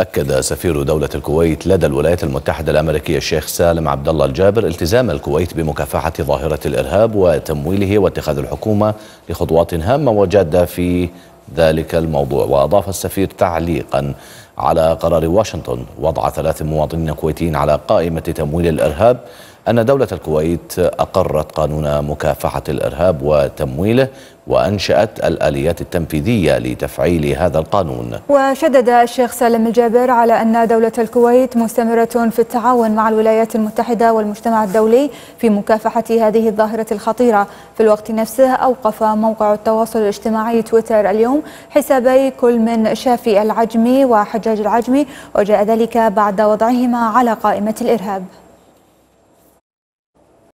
أكد سفير دولة الكويت لدى الولايات المتحدة الأمريكية الشيخ سالم عبد الله الجابر التزام الكويت بمكافحة ظاهرة الإرهاب وتمويله واتخاذ الحكومة لخطوات هامة وجادة في ذلك الموضوع. وأضاف السفير تعليقا على قرار واشنطن وضع ثلاث مواطنين كويتيين على قائمة تمويل الإرهاب أن دولة الكويت أقرت قانون مكافحة الإرهاب وتمويله وأنشأت الآليات التنفيذية لتفعيل هذا القانون. وشدد الشيخ سالم الجابر على أن دولة الكويت مستمرة في التعاون مع الولايات المتحدة والمجتمع الدولي في مكافحة هذه الظاهرة الخطيرة. في الوقت نفسه أوقف موقع التواصل الاجتماعي تويتر اليوم حسابي كل من شافي العجمي وحجاج العجمي وجاء ذلك بعد وضعهما على قائمة الإرهاب.